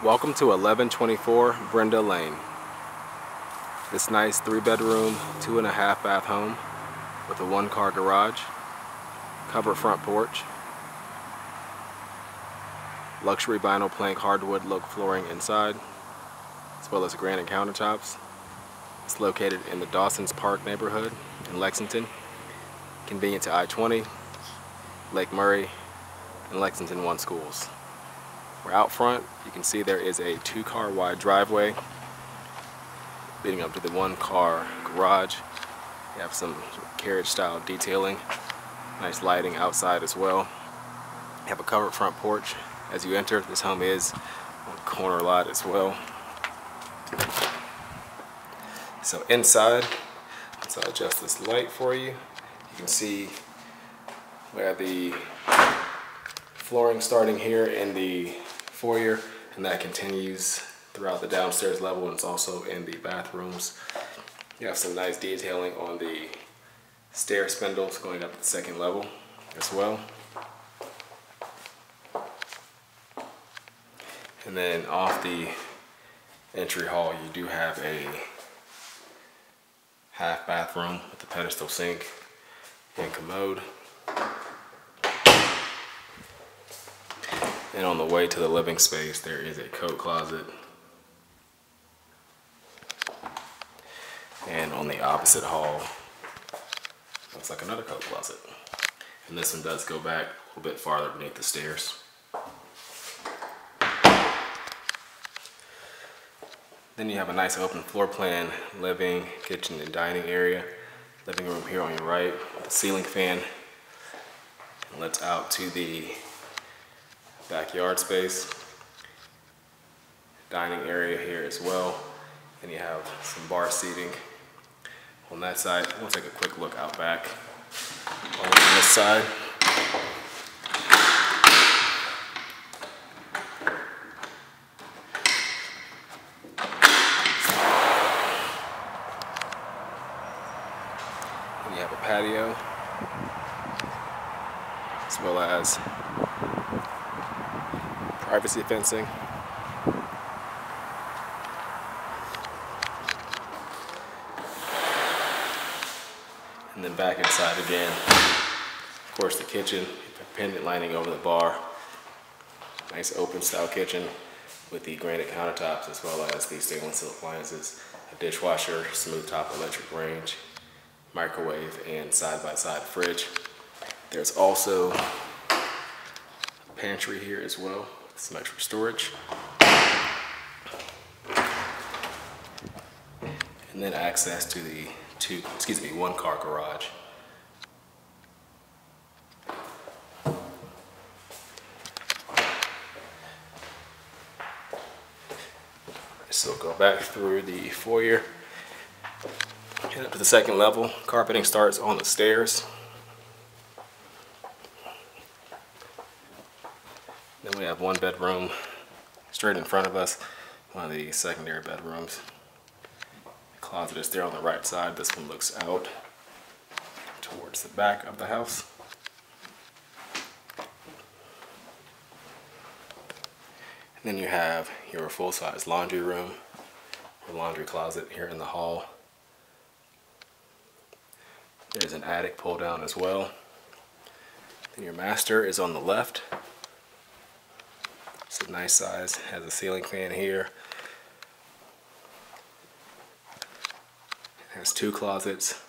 Welcome to 1124 Brenda Lane. This nice three bedroom, two and a half bath home with a one car garage, covered front porch, luxury vinyl plank hardwood look flooring inside, as well as granite countertops. It's located in the Dawson's Park neighborhood in Lexington, convenient to I-20, Lake Murray, and Lexington One schools. Out front. You can see there is a two car wide driveway leading up to the one car garage. You have some carriage style detailing. Nice lighting outside as well. You have a covered front porch as you enter. This home is on corner lot as well. So inside, so I adjust this light for you. You can see where the flooring starting here in the foyer and that continues throughout the downstairs level and it's also in the bathrooms. You have some nice detailing on the stair spindles going up the second level as well. And then off the entry hall you do have a half bathroom with the pedestal sink and commode. And on the way to the living space, there is a coat closet. And on the opposite hall, looks like another coat closet. And this one does go back a little bit farther beneath the stairs. Then you have a nice open floor plan, living, kitchen, and dining area. Living room here on your right, ceiling fan. And let's out to the backyard space, dining area here as well. And you have some bar seating on that side. We'll take a quick look out back on this side. And you have a patio as well as privacy fencing. And then back inside again. Of course the kitchen, pendant lining over the bar. Nice open style kitchen with the granite countertops as well as the stainless steel appliances, a dishwasher, smooth top electric range, microwave, and side-by-side -side fridge. There's also a pantry here as well some extra storage. And then access to the two, excuse me, one car garage. So go back through the foyer, head up to the second level. Carpeting starts on the stairs. Then we have one bedroom straight in front of us, one of the secondary bedrooms. The closet is there on the right side. This one looks out towards the back of the house. And then you have your full-size laundry room or laundry closet here in the hall. There's an attic pull down as well. Then your master is on the left. Nice size, has a ceiling fan here. Has two closets.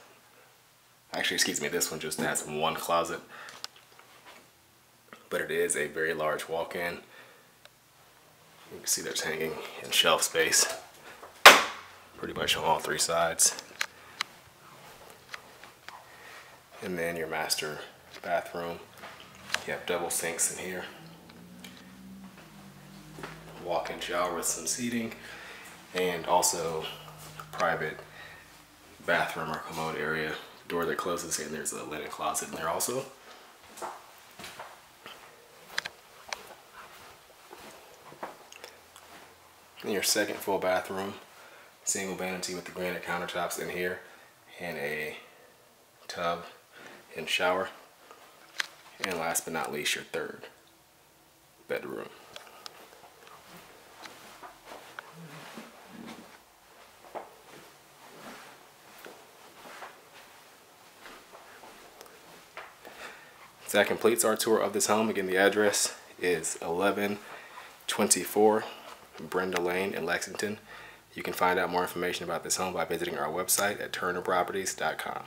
Actually, excuse me, this one just has one closet. But it is a very large walk-in. You can see there's hanging and shelf space pretty much on all three sides. And then your master bathroom. You have double sinks in here walk-in shower with some seating and also private bathroom or commode area door that closes and there's a linen closet in there also. In your second full bathroom single vanity with the granite countertops in here and a tub and shower. And last but not least your third bedroom so that completes our tour of this home. Again, the address is 1124 Brenda Lane in Lexington. You can find out more information about this home by visiting our website at turnerproperties.com.